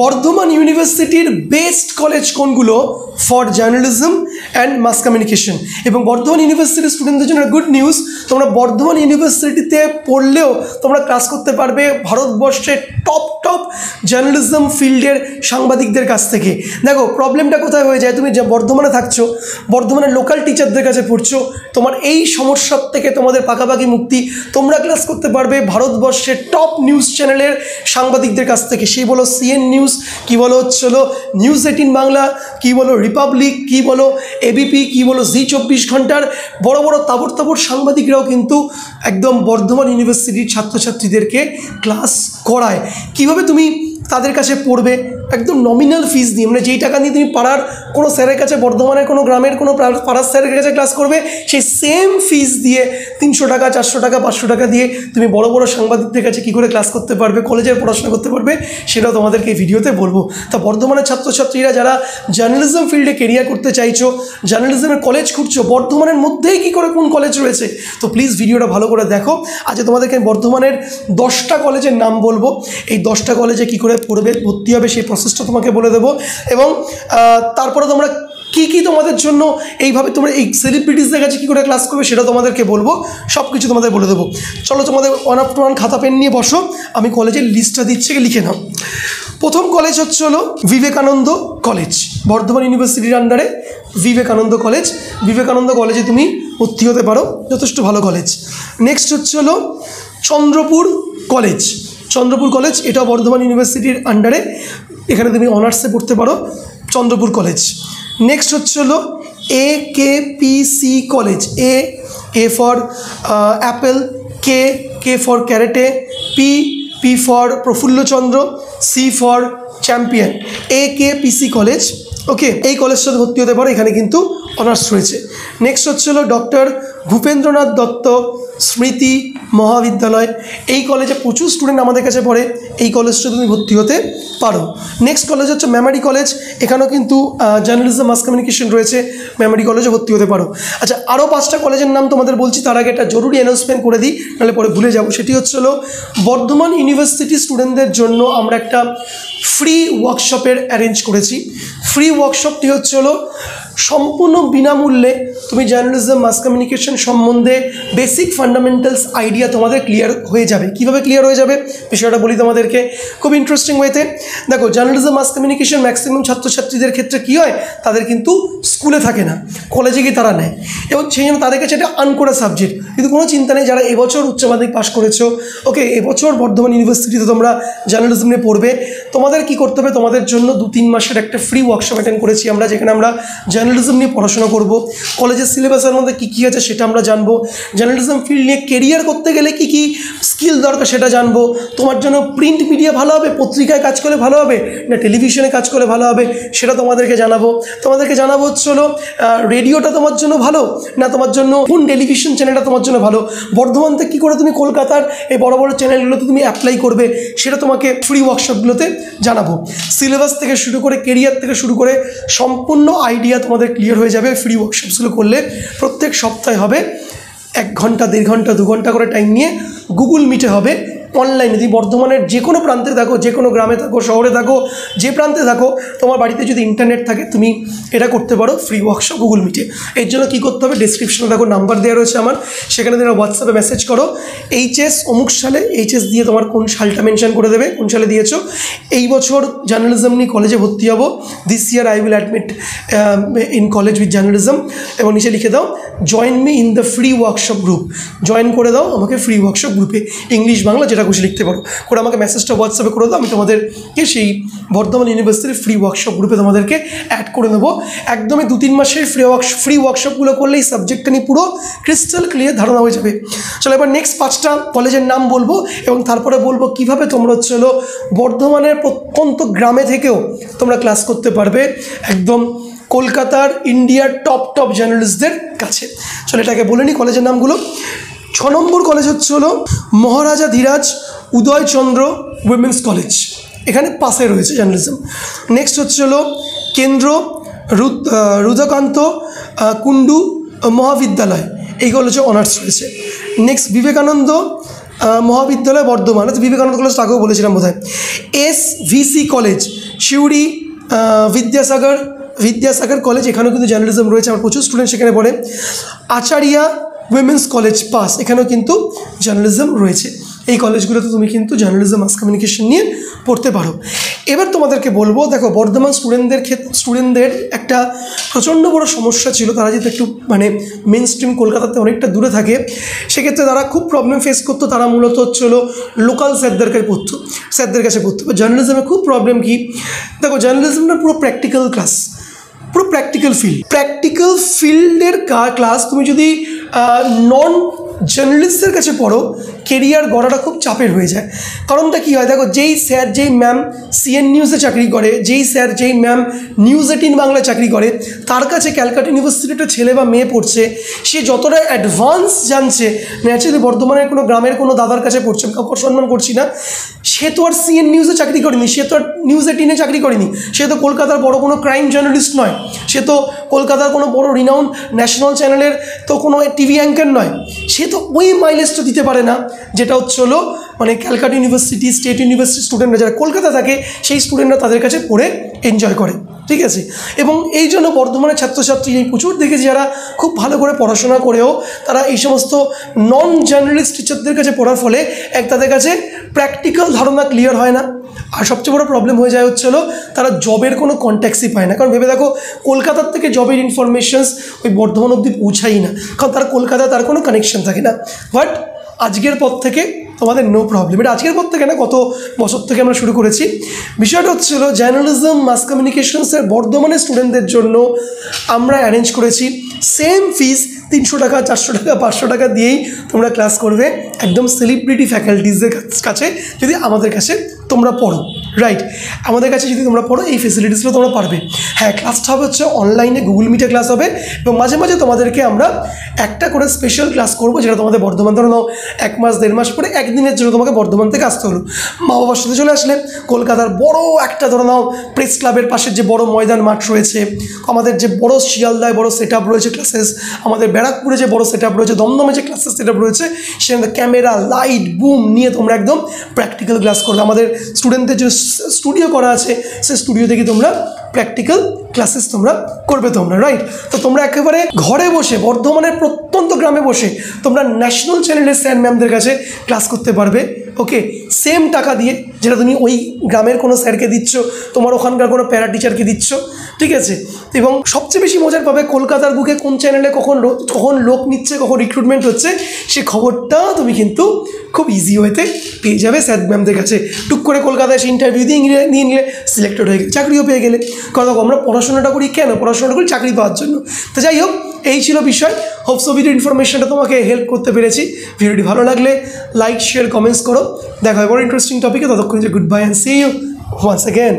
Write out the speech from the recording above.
বর্ধমান ইউনিভার্সিটির best college কোনগুলো? For journalism and mass communication. এবং বর্ধমান ইউনিভার্সিটির স্টুডেন্টদের জন্য গুড নিউজ, তোমরা বর্ধমান ইউনিভার্সিটিতে পড়লেও তোমরা ক্লাস করতে পারবে ভারতবর্ষের টপ টপ জার্নালিজম ফিল্ডের সাংবাদিকদের কাছ থেকে। দেখো প্রবলেমটা কোথায় হয়ে যায়? তুমি যে বর্ধমানে থাকছো, বর্ধমানের লোকাল টিচারদের কাছে পড়ছো, তোমার এই সমস্যার থেকে তোমাদের পাকাপাকি মুক্তি, তোমরা ক্লাস করতে পারবে ভারতবর্ষের টপ নিউজ চ্যানেলের সাংবাদিকদের কাছ থেকে। সেই বলো সিএন নিউজ কী বলো হচ্ছিল? নিউজ এইটিন বাংলা, কী বলো রিপাবলিক কী বলো এবিপি কী বলো জি চব্বিশ ঘণ্টার বড় বড় তাবর তাবর সাংবাদিকরাও কিন্তু একদম বর্ধমান ইউনিভার্সিটির ছাত্রছাত্রীদেরকে ক্লাস করায়। কীভাবে তুমি তাদের কাছে পড়বে? একদম নমিনাল ফিস দিয়ে মানে যেই টাকা দিয়ে তুমি পাড়ার কোনো স্যারের কাছে, বর্ধমানের কোনো গ্রামের কোনো পাড়ার স্যারের কাছে ক্লাস করবে, সেই সেম ফিস দিয়ে তিনশো টাকা, চারশো টাকা, পাঁচশো টাকা দিয়ে তুমি বড় বড় সাংবাদিকদের কাছে কী করে ক্লাস করতে পারবে কলেজের পড়াশোনা করতে পারবে, সেটাও তোমাদেরকে এই ভিডিওতে বলব। তা বর্ধমানের ছাত্রছাত্রীরা যারা জার্নালিজম ফিল্ডে কেরিয়ার করতে চাইছো জার্নালিজমের কলেজ খুঁজছো, বর্ধমানের মধ্যেই কী করে কোন কলেজ রয়েছে, তো প্লিজ ভিডিওটা ভালো করে দেখো। আজ তোমাদেরকে আমি বর্ধমানের দশটা কলেজের নাম বলব। এই দশটা কলেজে কী করে পড়বে, ভর্তি হবে সেই প্রসেসটা তোমাকে বলে দেবো। এবং তারপরে তোমরা কী কী তোমাদের জন্য এইভাবে তোমরা এই সেলিব্রিটিসদের কাছে কী করে ক্লাস করবে সেটা তোমাদেরকে বলব। সব কিছু তোমাদের বলে দেবো। চলো তোমাদের ওয়ান আপ ওয়ান খাতা পেন নিয়ে বসো। আমি কলেজের লিস্টটা দিচ্ছি লিখে নাও। প্রথম কলেজ হচ্ছে হলো বিবেকানন্দ কলেজ বর্ধমান ইউনিভার্সিটির আন্ডারে বিবেকানন্দ কলেজ বিবেকানন্দ কলেজে তুমি ভর্তি হতে পারো। যথেষ্ট ভালো কলেজ নেক্সট হচ্ছে হলো চন্দ্রপুর কলেজ চন্দ্রপুর কলেজ এটা বর্ধমান ইউনিভার্সিটির আন্ডারে এখানে তুমি অনার্সে পড়তে পারো, চন্দ্রপুর কলেজ নেক্সট হচ্ছে হলো A K P C college A A for apple K K for karate P P for Prafullachandra C for champion A K P C college okay এই কলেজটাতে ভর্তি হতে পারো, এখানে কিন্তু অনার্স রয়েছে। নেক্সট হচ্ছে হলো ডক্টর ভূপেন্দ্রনাথ দত্ত, স্মৃতি মহাবিদ্যালয়। এই কলেজে প্রচুর স্টুডেন্ট আমাদের কাছে পড়ে, এই কলেজটা তুমি ভর্তি হতে পারো। নেক্সট কলেজ হচ্ছে মেমারি কলেজ এখানেও কিন্তু জার্নালিজম মাস কমিউনিকেশন রয়েছে মেমারি কলেজে ভর্তি হতে পারো। আচ্ছা আরও পাঁচটা কলেজের নাম তোমাদের বলছি, তার আগে একটা জরুরি অ্যানাউন্সমেন্ট করে দিই, নাহলে পরে ভুলে যাব। সেটি হচ্ছে হলো, বর্ধমান ইউনিভার্সিটি স্টুডেন্টদের জন্য আমরা একটা ফ্রি ওয়ার্কশপের অ্যারেঞ্জ করেছি। ফ্রি ওয়ার্কশপটি হচ্ছে হলো সম্পূর্ণ বিনামূল্যে তুমি জার্নালিজম মাস কমিউনিকেশন সম্বন্ধে বেসিক ফান্ডামেন্টালস আইডিয়া তোমাদের ক্লিয়ার হয়ে যাবে। কীভাবে ক্লিয়ার হয়ে যাবে? বিষয়টা বলি তোমাদেরকে। খুব ইন্টারেস্টিং ওয়েতে দেখো জার্নালিজম মাস কমিউনিকেশন ম্যাক্সিমাম ছাত্রছাত্রীদের ক্ষেত্রে কী হয়? তাদের কিন্তু স্কুলে থাকে না। কলেজে গিয়ে তারা নেয়। এবং সেই জন্য তাদের কাছে এটা আনকোরা সাবজেক্ট কিন্তু কোনো চিন্তা নেই, যারা এবছর উচ্চ মাধ্যমিক পাশ করেছ, ওকে, এবছর বর্ধমান ইউনিভার্সিটিতে তোমরা জার্নালিজম নিয়ে পড়বে। তোমাদের কি করতে হবে? তোমাদের জন্য দু তিন মাসের একটা ফ্রি ওয়ার্কশপ অ্যাটেন্ড করেছি আমরা, যেখানে আমরা জার্নালিজম নিয়ে পড়াশোনা করব। কলেজের সিলেবাসের মধ্যে কী কী আছে সেটা আমরা জানব। জার্নালিজম ফিল্ড নিয়ে কেরিয়ার করতে গেলে কী কী স্কিল দরকার সেটা জানব। তোমার জন্য প্রিন্ট মিডিয়া ভালো হবে? পত্রিকায় কাজ করলে ভালো হবে? না টেলিভিশনে কাজ করলে ভালো হবে? সেটা তোমাদেরকে জানাব। তোমাদেরকে জানাব হচ্ছে হলো রেডিওটা তোমার জন্য ভালো? না তোমার জন্য, কোন টেলিভিশন চ্যানেলটা তোমার জন্য ভালো? বর্ধমান থেকে কী করে তুমি কলকাতার এই বড় বড় চ্যানেলগুলোতে তুমি অ্যাপ্লাই করবে, সেটা তোমাকে ফ্রি ওয়ার্কশপগুলোতে জানাব। সিলেবাস থেকে শুরু করে কেরিয়ার থেকে শুরু করে, সম্পূর্ণ আইডিয়া তোমাদের ক্লিয়ার হয়ে যাবে ফ্রি ওয়ার্কশপসগুলো করলে। প্রত্যেক সপ্তাহে হবে এক ঘণ্টা, দেড় ঘণ্টা, দু ঘণ্টা করে টাইম নিয়ে গুগল মিটে হবে। অনলাইনে যদি বর্ধমানের যে কোনো প্রান্তে থাকো, যে কোনো গ্রামে থাকো, শহরে থাকো, যে প্রান্তে থাকো, তোমার বাড়িতে যদি ইন্টারনেট থাকে, তুমি এটা করতে পারো ফ্রি ওয়ার্কশপ গুগল মিটে এর জন্য কী করতে হবে? ডিসক্রিপশনে দেখো নাম্বার দেওয়া রয়েছে আমার। সেখানে তোমরা হোয়াটসঅ্যাপে মেসেজ করো। এইচএস অমুক সালে এইচএস দিয়ে তোমার কোন সালটা মেনশন করে দেবে, কোন সালে দিয়েছ? এই বছর জার্নালিজম নিয়ে কলেজে ভর্তি হব। This year I will admit in college with journalism এবং নিচে লিখে দাও join me in the free workshop group join করে দাও আমাকে ফ্রি ওয়ার্কশপ গ্রুপে ইংলিশ বাংলা যেটা খুশি লিখতে পারো। করে আমাকে মেসেজটা হোয়াটসঅ্যাপে করে দাও, আমি তোমাদেরকে সেই বর্ধমান ইউনিভার্সিটির ফ্রি ওয়ার্কশপ গ্রুপে তোমাদেরকে অ্যাড করে নেব। একদমই দু তিন মাসের ফ্রি ওয়ার্ক ফ্রি ওয়ার্কশপগুলো করলে এই সাবজেক্টটা নিয়ে পুরো ক্রিস্টাল ক্লিয়ার ধারণা হয়ে যাবে। চলো এবার নেক্সট পাঁচটা কলেজের নাম বলব এবং তারপরে বলব কীভাবে তোমরা হচ্ছে হলো বর্ধমানের প্রত্যন্ত গ্রামে থেকেও তোমরা ক্লাস করতে পারবে। একদম কলকাতার ইন্ডিয়ার টপ টপ জার্নালিস্টদের কাছে। চলো এটাকে বলে নিই কলেজের নামগুলো। ছ নম্বর কলেজ হচ্ছে হলো মহারাজা ধীরাজ উদয়চন্দ্র উইমেন্স কলেজ এখানে পাশে রয়েছে জার্নালিজম নেক্সট হচ্ছে হলো কেন্দ্র রুদ্রকান্ত কুণ্ডু মহাবিদ্যালয়। এই কলেজে অনার্স রয়েছে। নেক্সট বিবেকানন্দ মহাবিদ্যালয় বর্ধমান। আচ্ছা, বিবেকানন্দ কলেজ আগেও বলেছিলাম বোধ হয় S VC college Suri Vidyasagar Vidyasagar college এখানেও কিন্তু জার্নালিজম রয়েছে। আমার প্রচুর স্টুডেন্ট সেখানে পড়ে। আচারিয়া উইমেন্স কলেজ পাস এখানেও কিন্তু জার্নালিজম রয়েছে। এই কলেজগুলোতে তুমি কিন্তু জার্নালিজম মাস কমিউনিকেশন নিয়ে পড়তে পারো। এবার তোমাদেরকে বলব, দেখো, বর্ধমান স্টুডেন্টদের ক্ষেত্রে স্টুডেন্টদের একটা প্রচণ্ড বড় সমস্যা ছিল। তারা যেহেতু একটু মানে মেন স্ট্রিম কলকাতাতে অনেকটা দূরে থাকে, সেক্ষেত্রে তারা খুব প্রবলেম ফেস করতো। তারা মূলত হচ্ছিল লোকাল স্যারদের কাছে পড়তো, স্যারদের কাছে পড়তো। জার্নালিজমে খুব প্রবলেম কি? দেখো জার্নালিজমটা পুরো প্র্যাকটিক্যাল ক্লাস পুরো প্র্যাকটিক্যাল ফিল্ড প্র্যাকটিক্যাল ফিল্ডের ক্লাস তুমি যদি নন জার্নালিস্টদের কাছে পড়ো কেরিয়ার গড়াটা খুব চাপের হয়ে যায়। কারণটা কী হয়? দেখো, যেই স্যার, যেই ম্যাম সিএন নিউজে চাকরি করে, যেই স্যার, যেই ম্যাম নিউজ এইটিন বাংলায় চাকরি করে, তার কাছে ক্যালকাটা ইউনিভার্সিটিতে ছেলে বা মেয়ে পড়ছে, সে যতটা অ্যাডভান্স জানছে ন্যাচারালি বর্ধমানের কোনো গ্রামের কোনো দাদার কাছে পড়ছে কাউকে সম্মান করছি না, সে তো আর সিএন নিউজে চাকরি করেনি, সে তো আর নিউজ এইটিনে চাকরি করেনি, সে তো কলকাতার বড় কোনো ক্রাইম জার্নালিস্ট নয়, সে তো কলকাতার কোনো বড় রিনাউন্ড ন্যাশনাল চ্যানেলের তো কোনো টিভি অ্যাঙ্কার নয়, সে তো ওই মাইলেজটা দিতে পারে না, যেটা হচ্ছে হলো মানে ক্যালকাটা ইউনিভার্সিটি স্টেট ইউনিভার্সিটি স্টুডেন্টরা যারা কলকাতা থাকে, সেই স্টুডেন্টরা তাদের কাছে পড়ে এনজয় করে। ঠিক আছে? এবং এই জন্য বর্ধমানের ছাত্রছাত্রী এই প্রচুর দেখেছি যারা খুব ভালো করে পড়াশোনা করেও তারা এই সমস্ত নন জার্নালিস্ট টিচারদের কাছে পড়ার ফলে এক তাদের কাছে প্র্যাকটিক্যাল ধারণা ক্লিয়ার হয় না। আর সবচেয়ে বড় প্রবলেম হয়ে যায় হচ্ছে হলো তারা জবের কোনো কন্ট্যাক্টসই পায় না। কারণ ভেবে দেখো, কলকাতার থেকে জবের ইনফরমেশনস ওই বর্ধমান অবধি পৌঁছাই না। কারণ তারা কলকাতায় তার কোনো কানেকশন থাকে না। বাট আজকের পর থেকে তোমাদের নো প্রবলেম এটা আজকের পর থেকে না কত বছর থেকে আমরা শুরু করেছি। বিষয়টা হচ্ছিল জার্নালিজম মাস কমিউনিকেশনসের বর্ধমানের স্টুডেন্টদের জন্য আমরা অ্যারেঞ্জ করেছি। সেম ফিস তিনশো টাকা, চারশো টাকা, পাঁচশো টাকা দিয়েই তোমরা ক্লাস করবে। একদম সেলিব্রিটি ফ্যাকাল্টিসদের কাছে, যদি আমাদের কাছে তোমরা পড়ো। রাইট আমাদের কাছে যদি তোমরা পড়ো, এই ফেসিলিটিসগুলো তোমরা পারবে। হ্যাঁ ক্লাসটা হবে হচ্ছে অনলাইনে গুগল মিটে ক্লাস হবে এবং মাঝে মাঝে তোমাদেরকে আমরা একটা করে স্পেশাল ক্লাস করব যেটা তোমাদের বর্ধমান ধরো এক মাস, দেড় মাস পরে একদিনের জন্য তোমাকে বর্ধমান থেকে আসতে হলো। মা বাবার সাথে চলে আসলে কলকাতার বড় একটা ধরো নাও প্রেস ক্লাবের পাশের যে বড় ময়দান মাঠ রয়েছে, আমাদের যে বড় শিয়ালদায় বড় সেট আপ রয়েছে ক্লাসেস আমাদের ব্যারাকপুরে যে বড় সেট রয়েছে, দমদমে যে ক্লাসেস সেট রয়েছে, সেখানে ক্যামেরা লাইট বুম নিয়ে তোমরা একদম প্র্যাকটিক্যাল ক্লাস করবে। আমাদের স্টুডেন্টদের যে স্টুডিও করা আছে, সেই স্টুডিও থেকে তোমরা প্র্যাকটিক্যাল ক্লাসেস তোমরা করবে তোমরা রাইট তো তোমরা একেবারে ঘরে বসে, বর্ধমানের প্রত্যন্ত গ্রামে বসে তোমরা ন্যাশনাল চ্যানেলের স্যার ম্যামদের কাছে ক্লাস করতে পারবে ওকে সেম টাকা দিয়ে যেটা তুমি ওই গ্রামের কোনো স্যারকে দিচ্ছ, তোমার ওখানকার কোনো প্যারা টিচারকে দিচ্ছ, ঠিক আছে? এবং সবচেয়ে বেশি মজার পাবে কলকাতার বুকে কোন চ্যানেলে কখন কখন লোক নিচ্ছে, কখন রিক্রুটমেন্ট হচ্ছে, সে খবরটা তুমি কিন্তু খুব ইজি ওয়েতে পেয়ে যাবে। স্যার ম্যামদের কাছে টুক করে কলকাতায় এসে ইন্টারভিউ দিয়ে নিয়ে নিলে সিলেক্টেড হয়ে গেলে, চাকরিও পেয়ে গেলে। কথা আমরা পড়াশোনাটা করি কেন? পড়াশোনাটা করি চাকরি পাওয়ার জন্য। তো যাই হোক, এই ছিল বিষয়। হোপসো ভিডিও ইনফরমেশনটা তোমাকে হেল্প করতে পেরেছি। ভিডিওটি ভালো লাগলে লাইক শেয়ার কমেন্টস করো। দেখা হয় বড় ইন্টারেস্টিং টপিকে ততক্ষণ যে good bye and see you once again